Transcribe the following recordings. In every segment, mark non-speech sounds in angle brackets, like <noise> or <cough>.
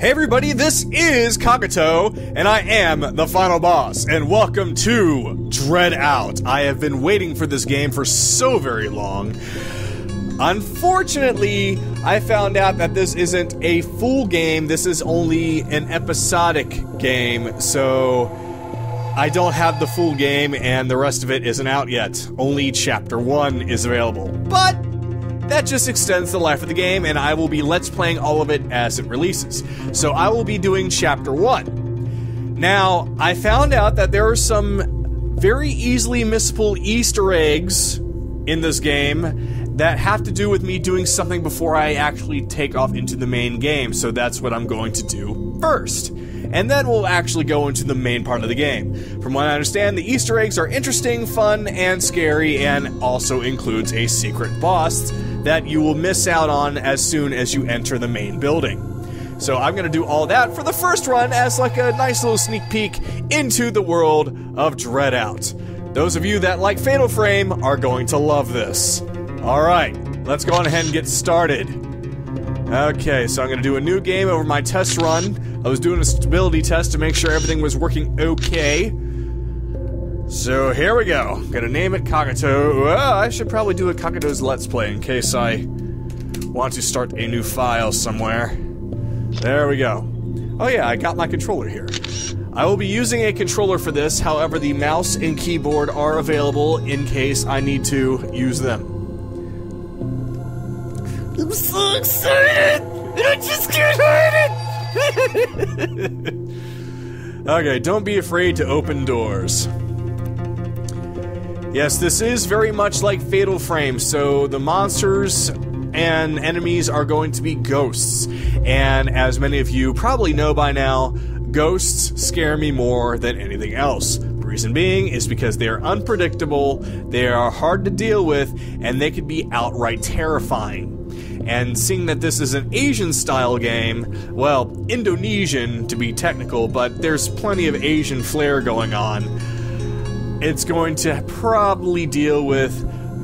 Hey everybody, this is Kagato, and I am the final boss, and welcome to DreadOut. I have been waiting for this game for so very long. Unfortunately, I found out that this isn't a full game, this is only an episodic game, so I don't have the full game, and the rest of it isn't out yet. Only Chapter 1 is available. But that just extends the life of the game, and I will be let's playing all of it as it releases. So I will be doing Chapter 1. Now, I found out that there are some very easily missable Easter eggs in this game that have to do with me doing something before I actually take off into the main game, so that's what I'm going to do first. And then we'll actually go into the main part of the game. From what I understand, the Easter eggs are interesting, fun, and scary, and also includes a secret boss that you will miss out on as soon as you enter the main building. So I'm going to do all that for the first run as like a nice little sneak peek into the world of Dreadout. Those of you that like Fatal Frame are going to love this. All right, let's go on ahead and get started. Okay, so I'm to do a new game over my test run. I was doing a stability test to make sure everything was working okay. So here we go. Gonna name it. Well, I should probably do a Kagato's Let's Play in case I want to start a new file somewhere. There we go. Oh yeah, I got my controller here. I will be using a controller for this, however the mouse and keyboard are available in case I need to use them. I'm so excited! And I just can't hide it! okay, don't be afraid to open doors. Yes, this is very much like Fatal Frame, so the monsters and enemies are going to be ghosts. And as many of you probably know by now, ghosts scare me more than anything else. The reason being is because they are unpredictable, they are hard to deal with, and they can be outright terrifying. And seeing that this is an Asian style game, well, Indonesian to be technical, but there's plenty of Asian flair going on it's going to probably deal with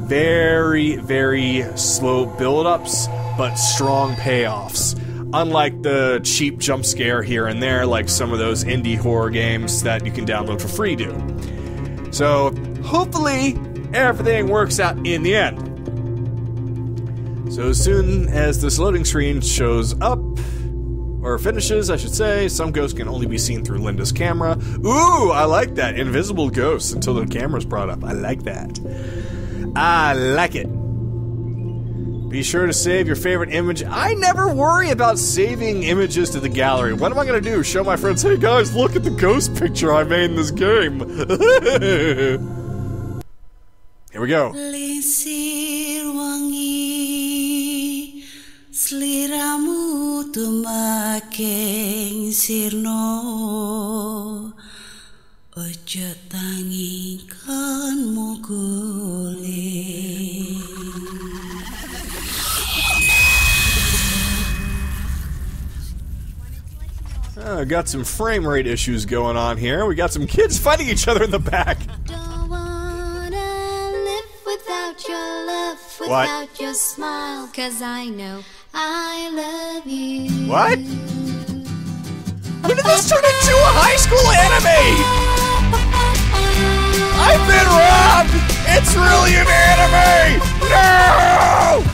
very, very slow build-ups, but strong payoffs. Unlike the cheap jump scare here and there, like some of those indie horror games that you can download for free do. So, hopefully, everything works out in the end. So, as soon as this loading screen shows up, or finishes, I should say. Some ghosts can only be seen through Linda's camera. Ooh, I like that. Invisible ghosts until the camera's brought up. I like that. I like it. Be sure to save your favorite image. I never worry about saving images to the gallery. What am I gonna do? Show my friends, hey guys, look at the ghost picture I made in this game. <laughs> Here we go. Sliramu tumaking sirno Ojo tangi kan mukulin Uh, got some frame rate issues going on here. We got some kids fighting each other in the back. Don't wanna live without your love, What? without your smile, cause I know I love you. What? When did this turn into a high school anime? I've been robbed! It's really an anime! No!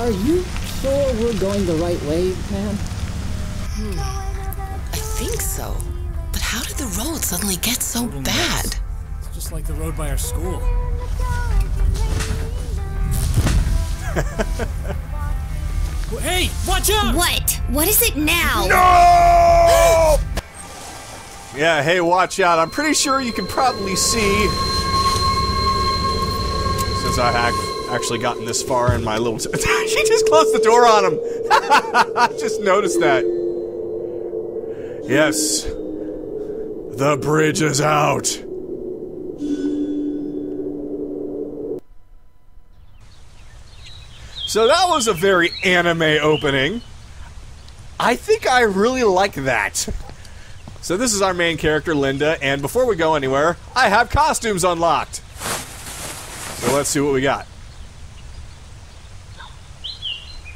Are you sure we're going the right way, man? I think so. But how did the road suddenly get so bad? It's just like the road by our school. <laughs> hey, watch out! What? What is it now? No! <gasps> Yeah, hey, watch out. I'm pretty sure you can probably see. Since I have actually gotten this far in my little. T- <laughs> she just closed the door on him! <laughs> I just noticed that. Yes. The bridge is out. So that was a very anime opening. I think I really like that. So this is our main character, Linda, and before we go anywhere, I have costumes unlocked. So let's see what we got.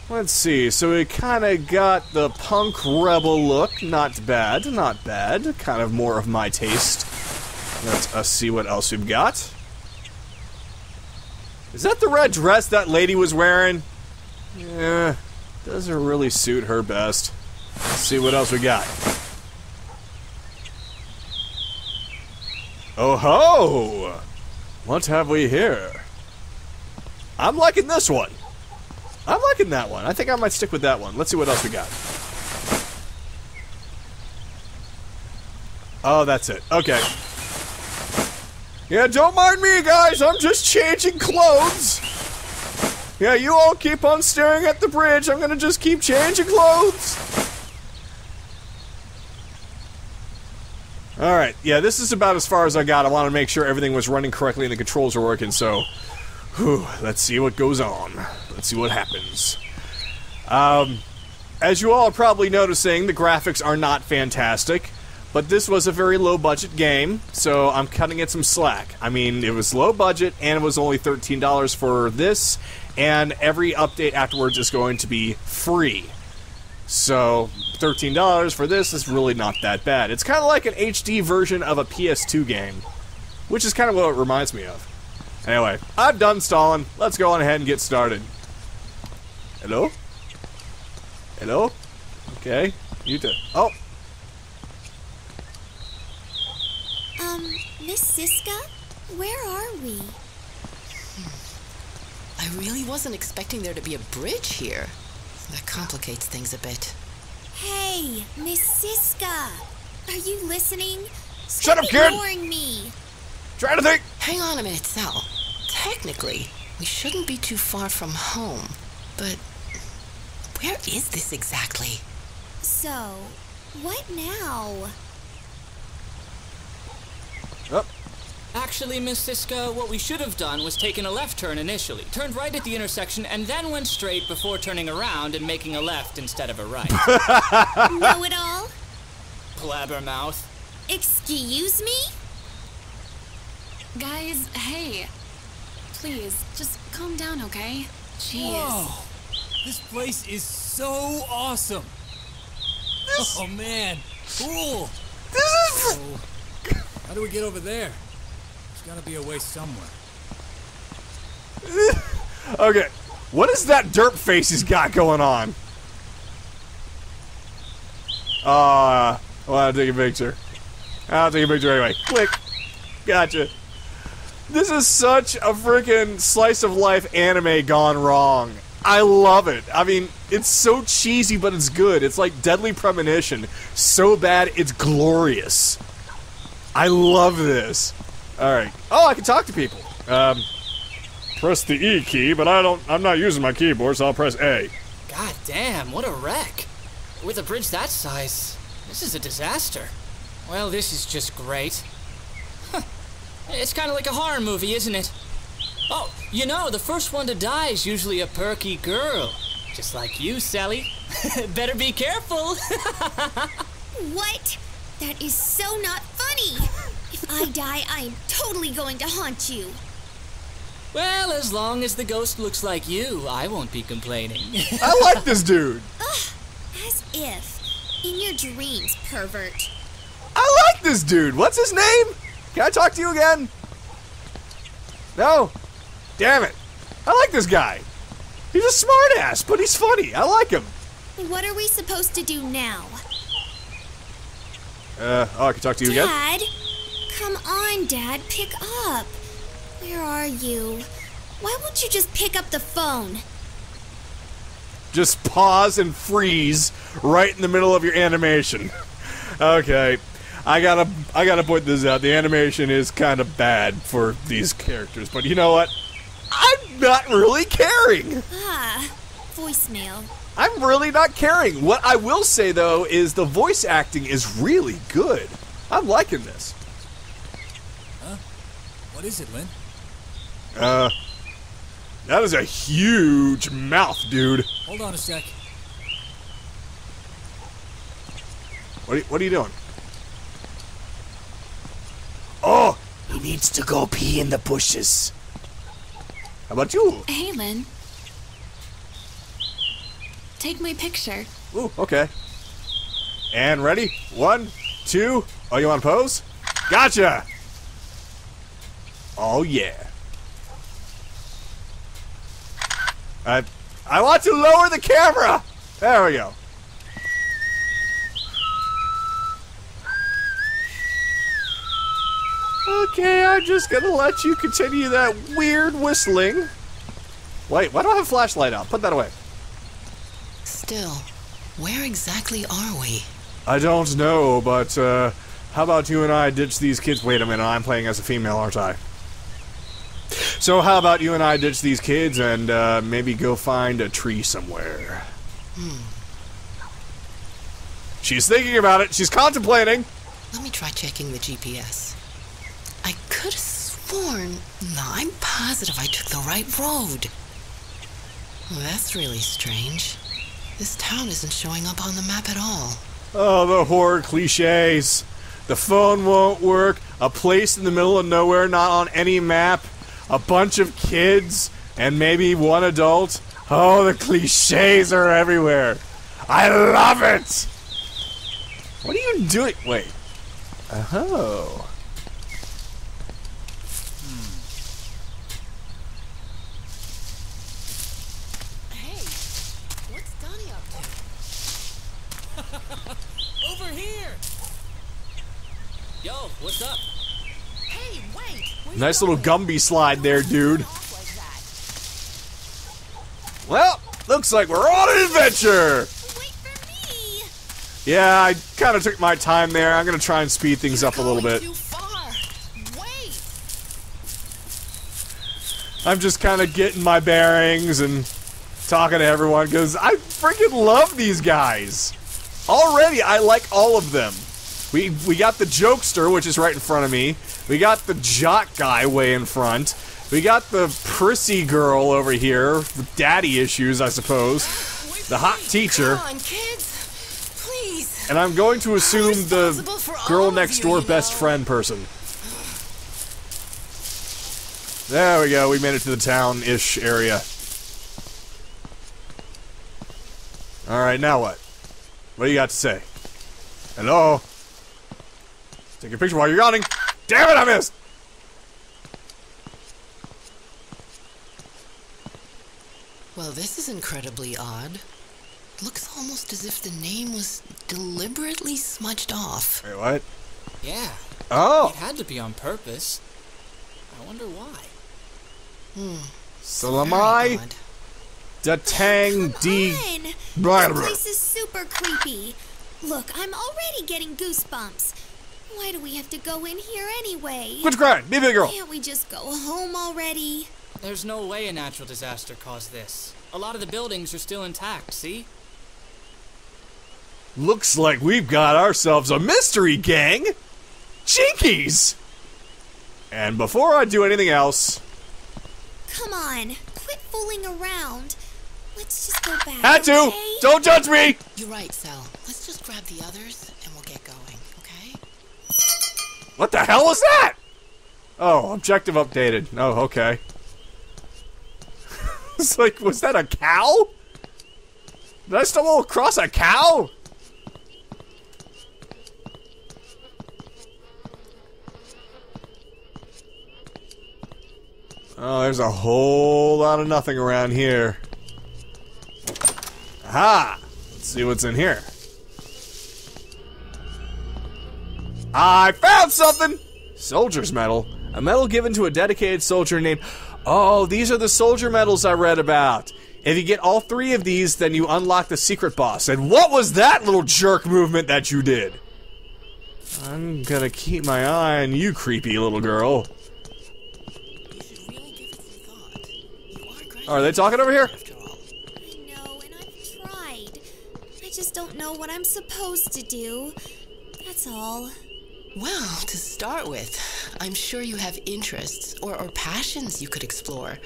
Let's see. So we kind of got the punk rebel look. Not bad. Not bad. Kind of more of my taste. Let's uh, see what else we've got. Is that the red dress that lady was wearing? Yeah, doesn't really suit her best. Let's see what else we got. Oh ho! What have we here? I'm liking this one. I'm liking that one. I think I might stick with that one. Let's see what else we got. Oh, that's it. Okay. Yeah, don't mind me, guys. I'm just changing clothes. Yeah, you all keep on staring at the bridge. I'm gonna just keep changing clothes. Alright, yeah, this is about as far as I got. I want to make sure everything was running correctly and the controls were working, so... Whew, let's see what goes on. Let's see what happens. Um, as you all are probably noticing, the graphics are not fantastic. But this was a very low budget game, so I'm cutting it some slack. I mean, it was low budget and it was only $13 for this, and every update afterwards is going to be free. So, $13 for this is really not that bad. It's kind of like an HD version of a PS2 game, which is kind of what it reminds me of. Anyway, I'm done stalling. Let's go on ahead and get started. Hello? Hello? Okay. You too. Oh, Um, Miss Siska? Where are we? Hmm. I really wasn't expecting there to be a bridge here. That complicates things a bit. Hey, Miss Siska! Are you listening? Shut Stop up, kid! ignoring me! Try to think. Hang on a minute, Sal. Technically, we shouldn't be too far from home. But where is this exactly? So, what now? Oh, Actually, Miss Siska, what we should have done was taken a left turn initially, turned right at the intersection, and then went straight before turning around and making a left instead of a right. <laughs> know it all? Blabbermouth. Excuse me? Guys, hey. Please, just calm down, okay? Jeez. Whoa! This place is so awesome! Oh man, cool! this is. So, how do we get over there? There's gotta be a way somewhere. <laughs> Okay, what is that derp face he's got going on? Uh, I'll take a picture. I'll take a picture anyway. Click. Gotcha. This is such a freaking slice of life anime gone wrong. I love it. I mean, it's so cheesy, but it's good. It's like Deadly Premonition. So bad, it's glorious. I love this. All right. Oh, I can talk to people. Um, press the E key, but I don't. I'm not using my keyboard, so I'll press A. God damn, what a wreck. With a bridge that size, this is a disaster. Well, this is just great. Huh. It's kind of like a horror movie, isn't it? Oh, you know, the first one to die is usually a perky girl. Just like you, Sally. <laughs> Better be careful. <laughs> What? That is so not funny! If I die, I am totally going to haunt you. well, as long as the ghost looks like you, I won't be complaining. <laughs> I like this dude. As if. In your dreams, pervert. I like this dude. What's his name? Can I talk to you again? No. Damn it. I like this guy. He's a smartass, but he's funny. I like him. What are we supposed to do now? Uh, oh, I can talk to you again? Dad? Come on, Dad, pick up. Where are you? Why won't you just pick up the phone? Just pause and freeze right in the middle of your animation. <laughs> okay. I gotta, I gotta point this out. The animation is kind of bad for these characters, but you know what? I'm not really caring. Ah, voicemail. I'm really not caring. What I will say though is the voice acting is really good. I'm liking this. What is it, Lynn? Uh, that is a huge mouth, dude. Hold on a sec. What are you, what are you doing? Oh, he needs to go pee in the bushes. How about you? Hey, Lynn. Take my picture. Ooh, okay. And ready? One, two. Oh, you want to pose? Gotcha! Oh, yeah. I, I want to lower the camera! There we go. Okay, I'm just gonna let you continue that weird whistling. Wait, why do I have a flashlight out? Put that away. Still, where exactly are we? I don't know, but uh, how about you and I ditch these kids? Wait a minute, I'm playing as a female, aren't I? So how about you and I ditch these kids and uh, maybe go find a tree somewhere? Hmm. She's thinking about it. She's contemplating. Let me try checking the GPS. I could have sworn. No, I'm positive I took the right road. Well, that's really strange. This town isn't showing up on the map at all. Oh, the horror cliches. The phone won't work. A place in the middle of nowhere, not on any map. A bunch of kids, and maybe one adult. Oh, the cliches are everywhere. I love it. What are you doing? Wait. Oh. Hey, what's Donnie up to? Over here! Yo, what's up? Hey, wait! Nice little? Gumby slide there, dude. Off like that. Well, looks like we're on an adventure. Wait for me! Yeah, I kind of took my time there. I'm gonna try and speed things up a little bit. Too far. Wait. I'm just kind of getting my bearings and talking to everyone because I freaking love these guys. Already, I like all of them. We we got the jokester, which is right in front of me. We got the jock guy way in front. We got the prissy girl over here with daddy issues, I suppose. The hot teacher. On. And I'm going to assume the responsible for all girl next door you best know. friend person. There we go. We made it to the town-ish area. All right, now what? What do you got to say? Hello? Take a picture while you're yawning. Damn it, I missed! Well, this is incredibly odd. Looks almost as if the name was deliberately smudged off. Wait, what? Yeah, Oh! it had to be on purpose. I wonder why. Hmm. So am Very I? odd. Da Tang D. This place is super creepy. Look, I'm already getting goosebumps. Why do we have to go in here anyway? Quit crying. Be a big girl. Can't we just go home already? There's no way a natural disaster caused this. A lot of the buildings are still intact, see? Looks like we've got ourselves a mystery gang! Jinkies! And before I do anything else, Come on, quit fooling around. Let's just go back. had to! okay? Don't judge me! You're right, Sal. Let's just grab the others What the hell was that? Oh, objective updated. Oh, okay. <laughs> it's like, was that a cow? Did I stumble across a cow? Oh, there's a whole lot of nothing around here. Aha! Let's see what's in here. I found something! Soldier's medal. A medal given to a dedicated soldier named. Oh, these are the soldier medals I read about. If you get all three of these, then you unlock the secret boss. And what was that little jerk movement that you did? I'm gonna keep my eye on you, creepy little girl. Are Are they talking over here? I know, and I've tried. I just don't know what I'm supposed to do. That's all. Well, to start with, I'm sure you have interests or, or passions you could explore.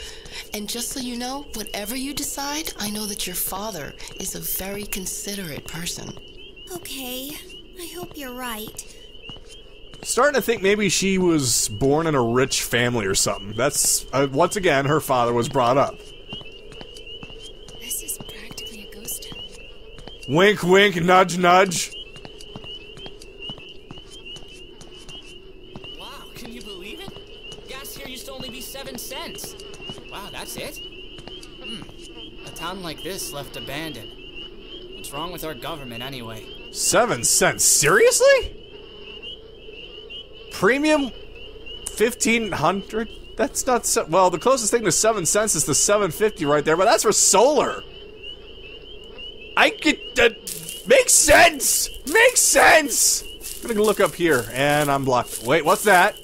And just so you know, whatever you decide, I know that your father is a very considerate person. Okay, I hope you're right. Starting to think maybe she was born in a rich family or something. That's, uh, once again, her father was brought up. This is practically a ghost town. Wink, wink, nudge, nudge. This left abandoned. What's wrong with our government anyway? Seven cents? Seriously? Premium? 1500? That's not so. Well, the closest thing to seven cents is the 750 right there, but that's for solar. I get. Uh, makes sense! Makes sense! I'm gonna look up here, and I'm blocked. Wait, what's that?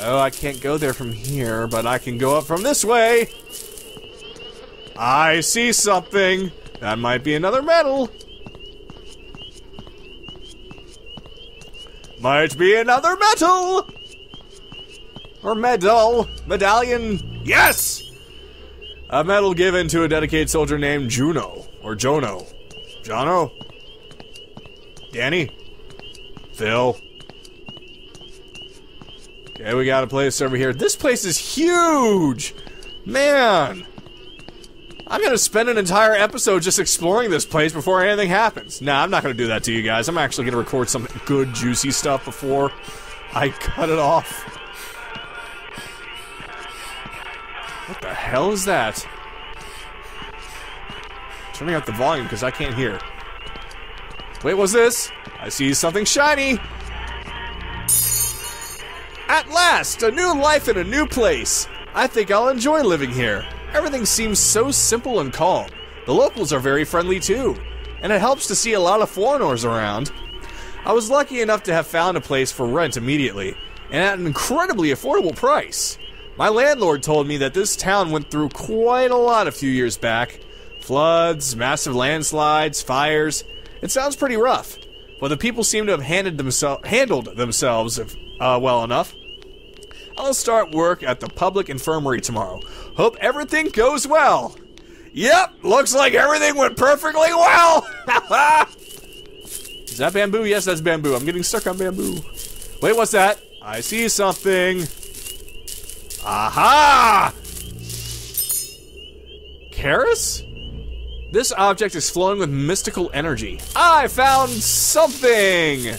Oh, I can't go there from here, but I can go up from this way. I see something. That might be another medal. Might be another medal! Or medal. Medallion. Yes! A medal given to a dedicated soldier named Juno. Or Jono. Jono? Danny? Phil? Okay, we got a place over here. This place is huge! Man! I'm gonna spend an entire episode just exploring this place before anything happens. Nah, I'm not gonna do that to you guys. I'm actually gonna record some good, juicy stuff before I cut it off. What the hell is that? Turning up the volume because I can't hear. Wait, what's this? I see something shiny! At last! A new life in a new place! I think I'll enjoy living here. Everything seems so simple and calm. The locals are very friendly too, and it helps to see a lot of foreigners around. I was lucky enough to have found a place for rent immediately, and at an incredibly affordable price. My landlord told me that this town went through quite a lot a few years back floods, massive landslides, fires. It sounds pretty rough, but the people seem to have handed themsel- handled themselves uh, well enough. I'll start work at the public infirmary tomorrow. Hope everything goes well. Yep, looks like everything went perfectly well. <laughs> Is that bamboo? Yes, that's bamboo. I'm getting stuck on bamboo. Wait, what's that? I see something. Aha! Karis? This object is flowing with mystical energy. I found something!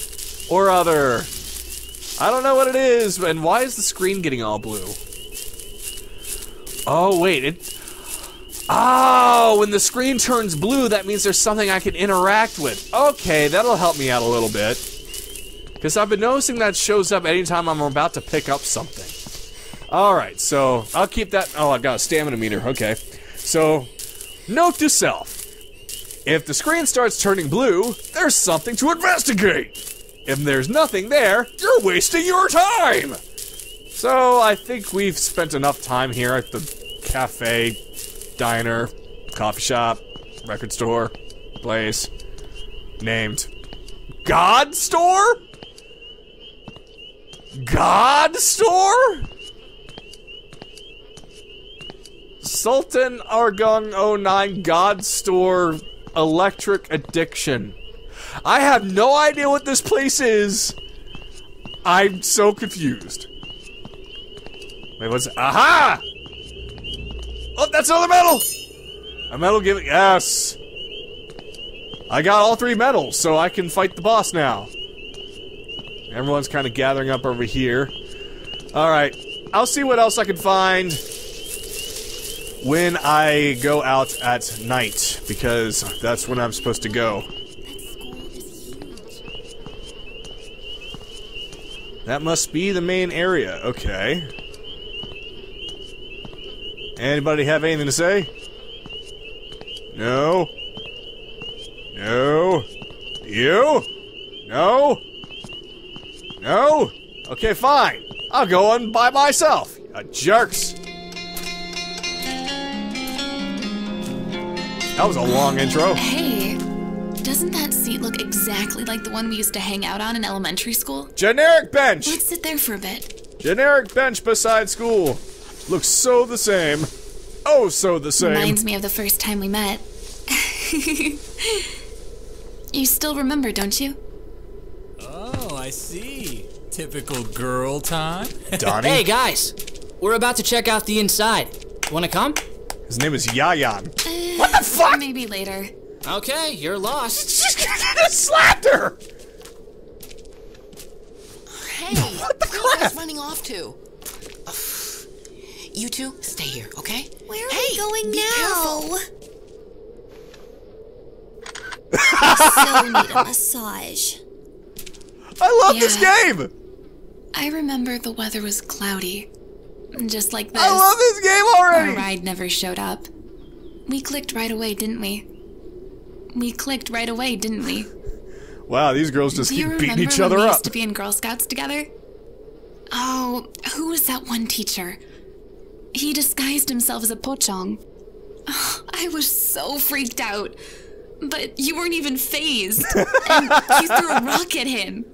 Or other. I don't know what it is, and why is the screen getting all blue? Oh, wait, it... Oh, when the screen turns blue, that means there's something I can interact with. Okay, that'll help me out a little bit. Because I've been noticing that shows up anytime I'm about to pick up something. Alright, so I'll keep that... Oh, I've got a stamina meter. Okay. So, note to self. If the screen starts turning blue, there's something to investigate. If there's nothing there, you're wasting your time! So, I think we've spent enough time here at the cafe, diner, coffee shop, record store, place, named God Store? God Store? Sultan Argung 09 God Store Electric Addiction. I have no idea what this place is. I'm so confused. Wait, what's Aha! Oh, that's another medal! A medal giving. Yes! I got all three medals, so I can fight the boss now. Everyone's kind of gathering up over here. Alright, I'll see what else I can find when I go out at night, because that's when I'm supposed to go. That school is huge. That must be the main area. Okay. Anybody have anything to say? No? No? You? No? No? Okay, fine. I'll go on by myself. Uh, jerks. That was a long intro. Hey, doesn't that seat look exactly like the one we used to hang out on in elementary school? Generic bench! Let's sit there for a bit. Generic bench beside school. Looks so the same. Oh, so the same. Reminds me of the first time we met. <laughs> you still remember, don't you? Oh, I see. Typical girl time. <laughs> Donnie? Hey guys, we're about to check out the inside. Wanna come? His name is Yayan. Uh, What the fuck? Maybe later. Okay, you're lost. <laughs> She just slapped her! Hey, <laughs> What the where are you crap? running off to? Ugh. You two, stay here, okay? Where are hey, we going be now? careful. I <laughs> so need a massage. I love this game! I remember the weather was cloudy. Just like this. I love this game Our already! ride never showed up. We clicked right away, didn't we? We clicked right away, didn't we? Wow, these girls just Do keep beating each other we up. used to be in Girl Scouts together? Oh, who was that one teacher? He disguised himself as a pochong. Oh, I was so freaked out. But you weren't even phased. <laughs> and you threw a rock at him.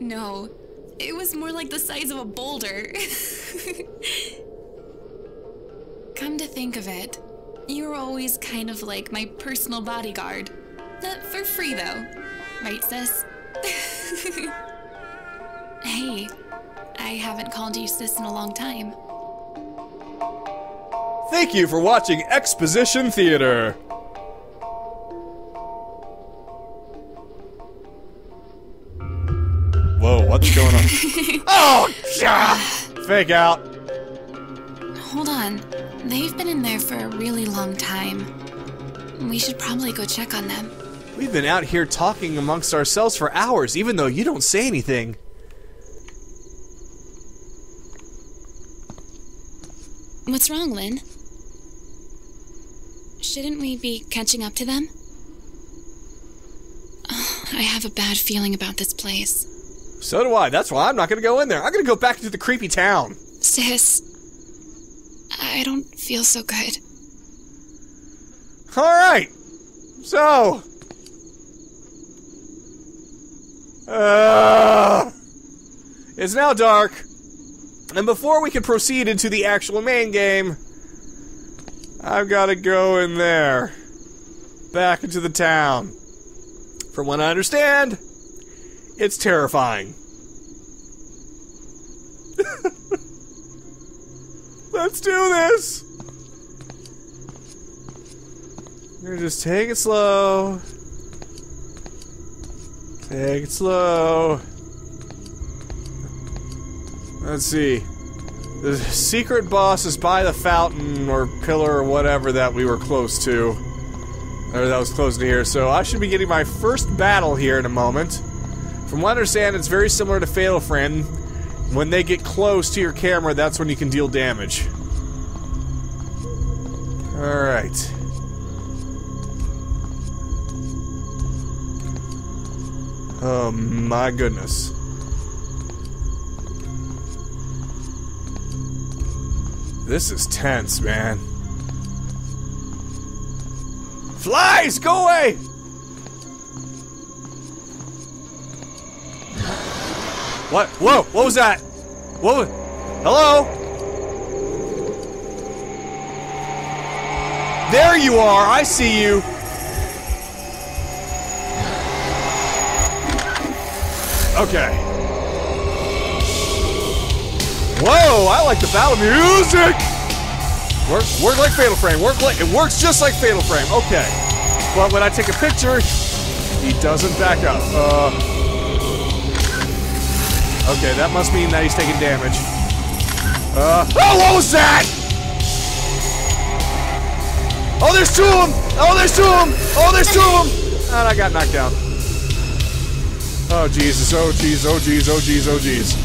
No, it was more like the size of a boulder. <laughs> Come to think of it, you were always kind of like my personal bodyguard. Uh, for free, though. Right, sis? <laughs> hey, I haven't called you sis in a long time. Thank you for watching Exposition Theater. Whoa, what's going on? <laughs> oh, yeah! Fake out. Hold on. They've been in there for a really long time. We should probably go check on them. We've been out here talking amongst ourselves for hours, even though you don't say anything. What's wrong, Lynn? Shouldn't we be catching up to them? Ugh, <sighs> I have a bad feeling about this place. So do I. That's why I'm not gonna go in there. I'm gonna go back to the creepy town. Sis, I don't feel so good. Alright. So. Uh, it's now dark. And before we can proceed into the actual main game, I've got to go in there. Back into the town. From what I understand, it's terrifying. Let's do this! We're gonna just take it slow. Take it slow. Let's see. The secret boss is by the fountain or pillar or whatever that we were close to. Or that was close to here. So I should be getting my first battle here in a moment. From what I understand, it's very similar to Fatal Frame. When they get close to your camera, that's when you can deal damage. Alright. Oh my goodness. This is tense, man. Flies, go away! What? Whoa, what was that? What was... Hello? There you are, I see you. Okay. Whoa, I like the battle music! Work, work like Fatal Frame. Work like it works just like Fatal Frame. Okay, but when I take a picture, he doesn't back up. Uh, okay, that must mean that he's taking damage. Uh, oh, what was that? Oh, there's two of them! Oh, there's two of them! Oh, there's two of them! And I got knocked down. Oh Jesus! Oh jeez! Oh jeez! Oh jeez! Oh jeez!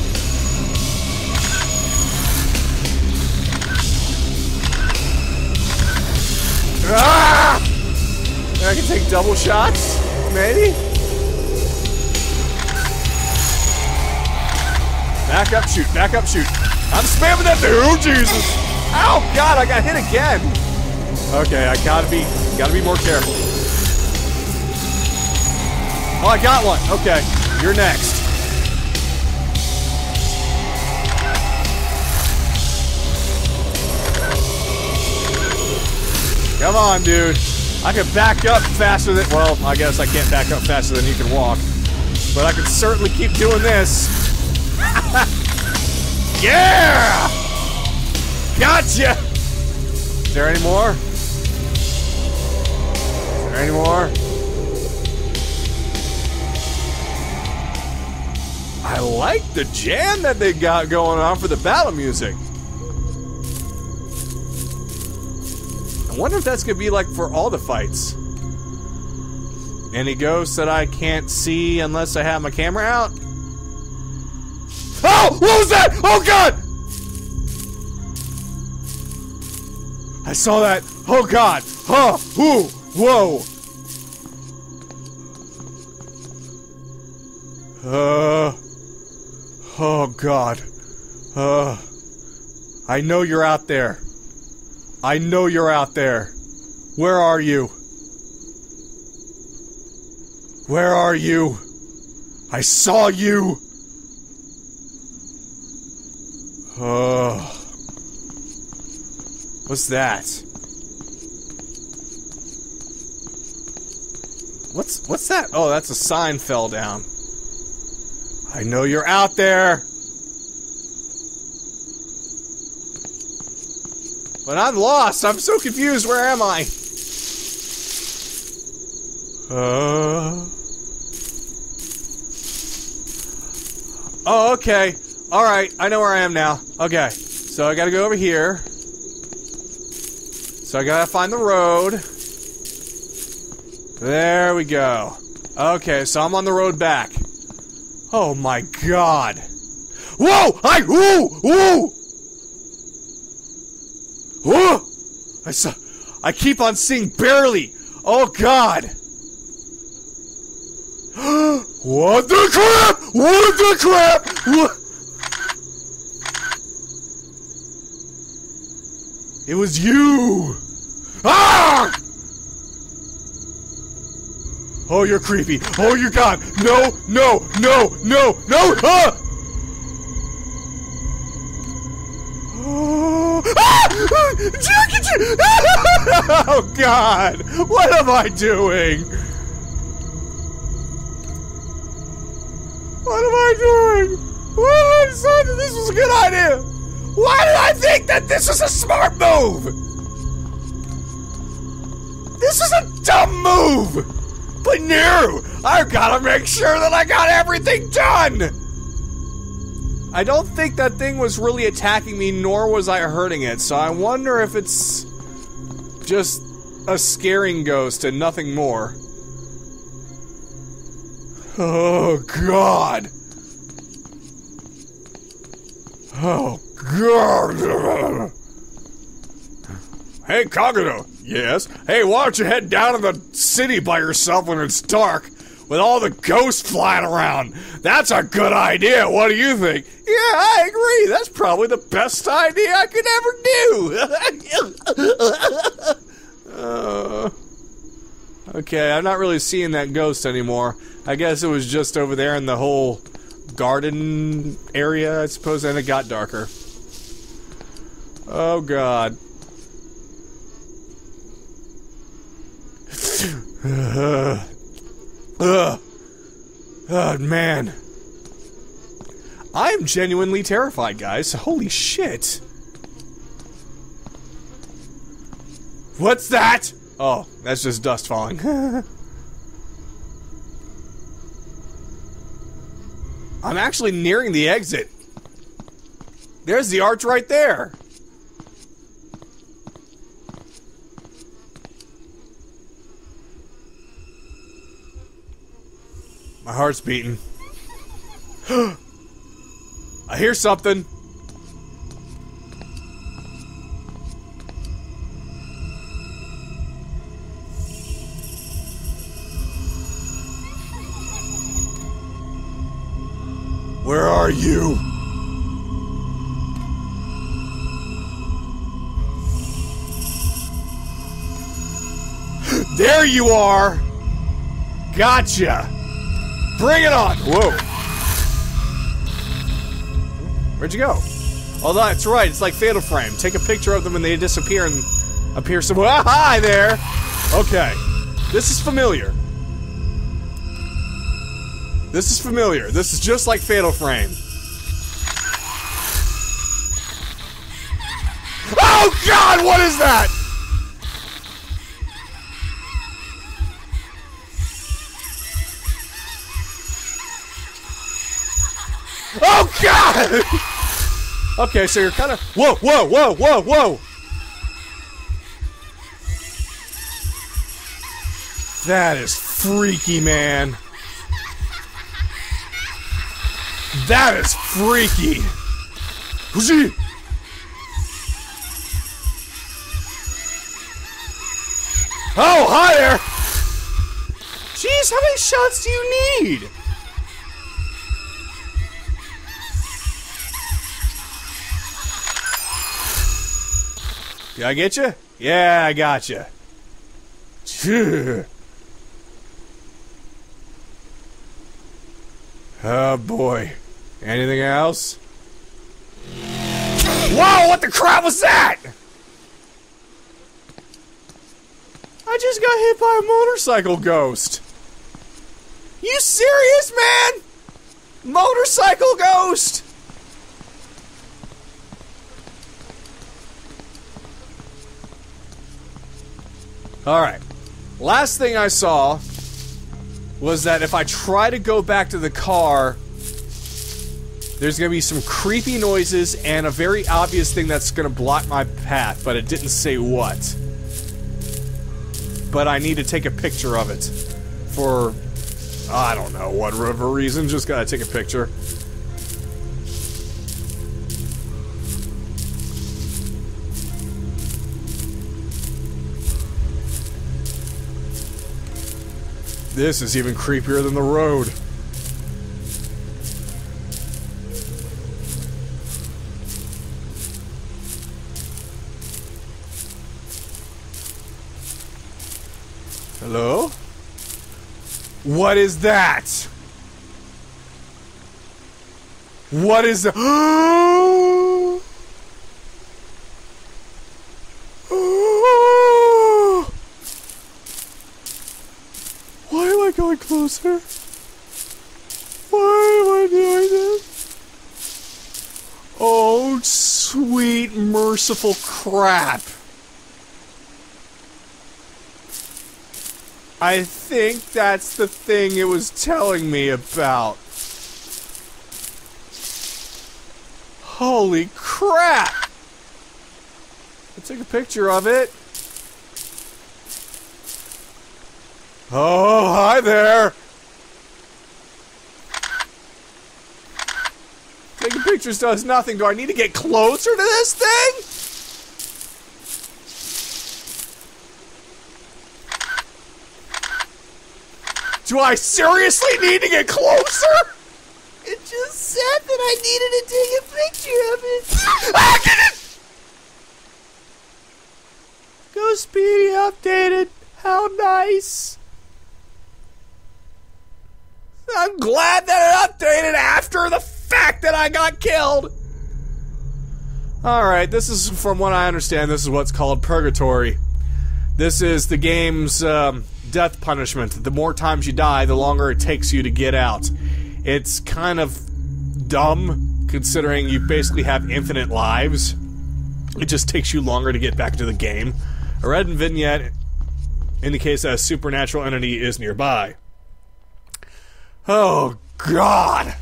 Ah! I can take double shots, maybe. Back up, shoot! Back up, shoot! I'm spamming that thing. Oh Jesus! Oh God! I got hit again. Okay, I gotta be, gotta be more careful. Oh, I got one. Okay, you're next. Come on, dude. I can back up faster than. Well, I guess I can't back up faster than you can walk. But I can certainly keep doing this. <laughs> yeah! Gotcha! Is there any more? Is there any more? I like the jam that they got going on for the battle music. I wonder if that's gonna be like for all the fights. Any ghosts that I can't see unless I have my camera out? Oh! What was that? Oh god! I saw that. Oh god. Huh. Ooh. Whoa. Uh. Oh god. Uh. I know you're out there. I know you're out there. Where are you? Where are you? I saw you. Oh. What's that? What's what's that? Oh, that's a sign fell down. I know you're out there. But I'm lost. I'm so confused. Where am I? Uh. Oh, okay. Alright, I know where I am now. Okay. So I gotta go over here. So I gotta find the road. There we go. Okay, so I'm on the road back. Oh my god. Whoa! I woo! Woo! Whoa! I saw I keep on seeing barely. Oh god. <gasps> what the crap? What the crap? What? It was you! Ah! Oh, you're creepy. Oh, you're God. No, no, no, no, no! <gasps> Ah! <laughs> Oh, God! What am I doing? What am I doing? Why did I decide that this was a good idea? Why did I think that this is a smart move? This is a dumb move! But no! I've gotta make sure that I got everything done! I don't think that thing was really attacking me, nor was I hurting it, so I wonder if it's just a scaring ghost and nothing more. Oh, God! Oh, <laughs> Hey, Kagato! Yes? Hey, why don't you head down to the city by yourself when it's dark? With all the ghosts flying around. That's a good idea. What do you think? Yeah, I agree. That's probably the best idea I could ever do. <laughs> uh, okay, I'm not really seeing that ghost anymore. I guess it was just over there in the whole garden area, I suppose, and it got darker. Oh, God. Ugh. Ugh. Oh, man. I'm genuinely terrified, guys. Holy shit. What's that? Oh, that's just dust falling. <laughs> I'm actually nearing the exit. There's the arch right there. Heart's beating. <gasps> I hear something. Where are you? <gasps> There you are! Gotcha! Bring it on! Whoa. Where'd you go? Oh, that's right. It's like Fatal Frame. Take a picture of them and they disappear and appear somewhere. <laughs> Ah, hi there! Okay. This is familiar. This is familiar. This is just like Fatal Frame. Oh God! What is that? Oh god! Okay, so you're kind of whoa, whoa, whoa, whoa, whoa. That is freaky, man. That is freaky. Who's he? Oh, hi there. Jeez, how many shots do you need? Did I get you? Yeah, I got you. Oh boy. Anything else? Whoa, what the crap was that? I just got hit by a motorcycle ghost. You serious, man? Motorcycle ghost? Alright. Last thing I saw was that if I try to go back to the car, there's gonna be some creepy noises and a very obvious thing that's gonna block my path, but it didn't say what. But I need to take a picture of it. For, I don't know, whatever reason, just gotta take a picture. This is even creepier than the road. Hello? What is that? What is that? Closer? Why am I doing this? Oh, sweet, merciful crap. I think that's the thing it was telling me about. Holy crap! I took a picture of it. Oh, hi there! Taking pictures does nothing. Do I need to get closer to this thing? Do I seriously need to get closer? It just said that I needed to take a picture of it. ah, get it! Ghostpedia updated. How nice. I'm glad that it updated after the fact that I got killed. Alright, this is, from what I understand, this is what's called Purgatory. This is the game's um, death punishment. The more times you die, the longer it takes you to get out. It's kind of dumb, considering you basically have infinite lives. It just takes you longer to get back to the game. A red vignette indicates that a supernatural entity is nearby. Oh, God!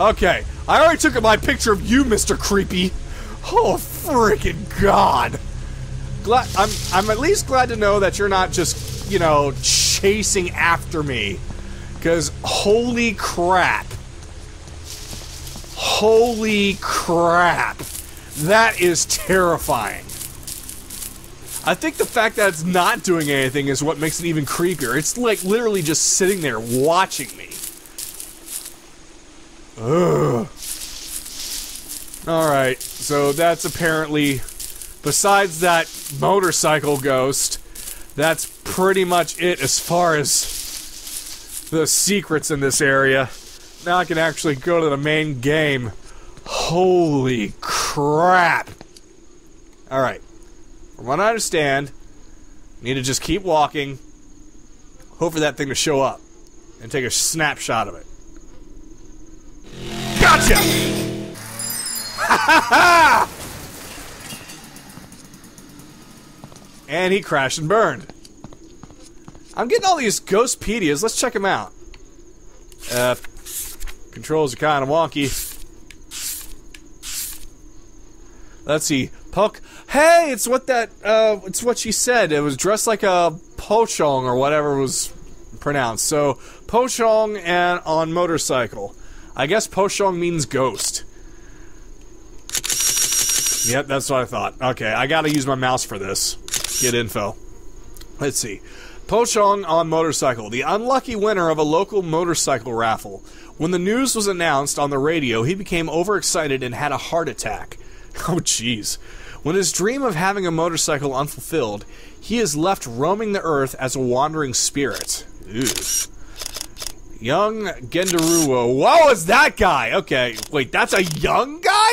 Okay, I already took my picture of you, Mr. Creepy. Oh, freaking God! Glad I'm I'm at least glad to know that you're not just you know chasing after me, because holy crap! Holy crap! That is terrifying. I think the fact that it's not doing anything is what makes it even creepier. It's like literally just sitting there watching me. Ugh. Alright, so that's apparently, besides that motorcycle ghost, that's pretty much it as far as the secrets in this area. Now I can actually go to the main game. Holy crap! Alright. From what I understand, need to just keep walking, hope for that thing to show up, and take a snapshot of it. Gotcha! Ha ha ha! And he crashed and burned. I'm getting all these Ghostpedias. Let's check them out. Uh, controls are kind of wonky. Let's see. Poke. Hey, it's what that. Uh, it's what she said. It was dressed like a pocong or whatever was pronounced. So pocong and on motorcycle. I guess pocong means ghost. Yep, that's what I thought. Okay, I gotta use my mouse for this. Get info. Let's see. Pocong on motorcycle, the unlucky winner of a local motorcycle raffle. When the news was announced on the radio, he became overexcited and had a heart attack. <laughs> Oh, jeez. When his dream of having a motorcycle unfulfilled, he is left roaming the earth as a wandering spirit. Ew. Young Genderuwo. Whoa, is that guy? Okay, wait, that's a young guy?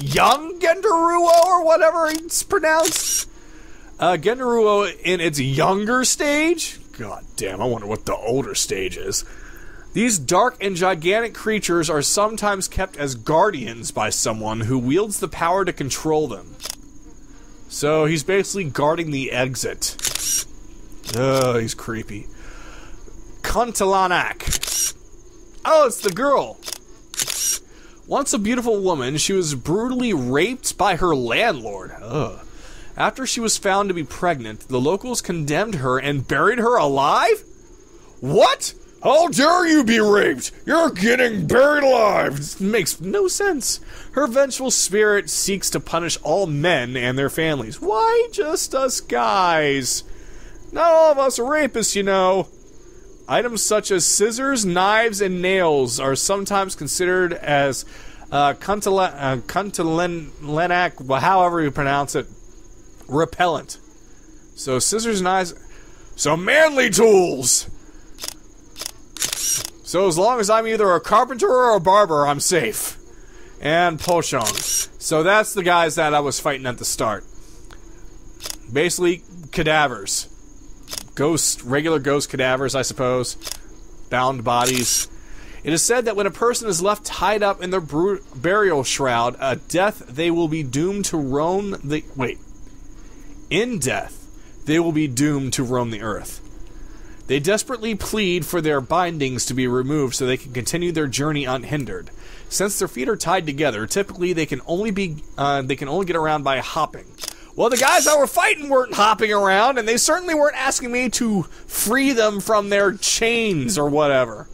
Young Genderuwo or whatever it's pronounced? Uh, Genderuwo in its younger stage? God damn, I wonder what the older stage is. These dark and gigantic creatures are sometimes kept as guardians by someone who wields the power to control them. So he's basically guarding the exit. Oh, he's creepy. Kuntalanak. Oh, it's the girl. Once a beautiful woman, she was brutally raped by her landlord. Ugh. After she was found to be pregnant, the locals condemned her and buried her alive? What? How dare you be raped? You're getting buried alive! This makes no sense. Her vengeful spirit seeks to punish all men and their families. Why just us guys? Not all of us are rapists, you know. Items such as scissors, knives, and nails are sometimes considered as uh, kuntala- uh, however you pronounce it, repellent. So scissors, knives, so manly tools. So as long as I'm either a carpenter or a barber, I'm safe. And Pocong. So that's the guys that I was fighting at the start. Basically, cadavers. Ghost, regular ghost cadavers, I suppose. Bound bodies. It is said that when a person is left tied up in their burial shroud, a death they will be doomed to roam the. Wait. In death, they will be doomed to roam the earth. They desperately plead for their bindings to be removed so they can continue their journey unhindered. Since their feet are tied together, typically they can only be uh, they can only get around by hopping. Well, the guys I were fighting weren't hopping around, and they certainly weren't asking me to free them from their chains or whatever.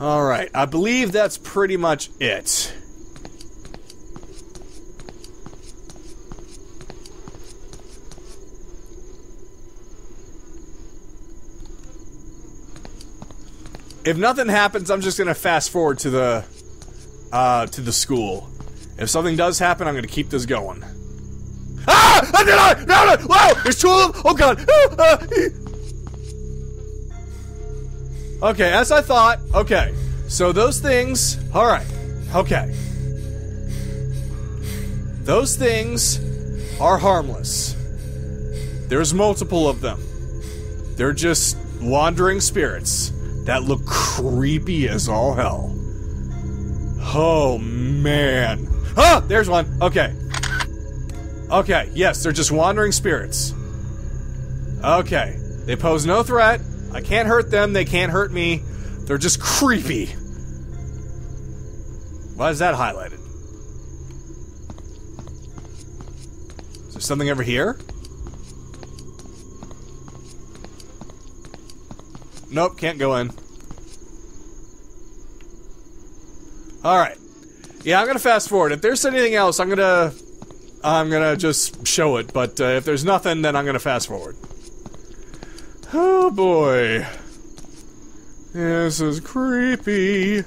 Alright, I believe that's pretty much it. If nothing happens, I'm just gonna fast forward to the uh, to the school. If something does happen, I'm gonna keep this going. Ah! Did I? No, no! Wow! There's two of them! Oh god! Ah, ah. Okay, as I thought. Okay. So those things. Alright. Okay. Those things are harmless. There's multiple of them. They're just wandering spirits that look creepy as all hell. Oh man. Ah! There's one. Okay. Okay, yes, they're just wandering spirits. Okay. They pose no threat. I can't hurt them, they can't hurt me. They're just creepy. Why is that highlighted? Is there something over here? Nope, can't go in. Alright. Yeah, I'm gonna fast forward. If there's anything else, I'm gonna... I'm gonna just show it, but uh, if there's nothing, then I'm gonna fast forward. Oh boy. This is creepy.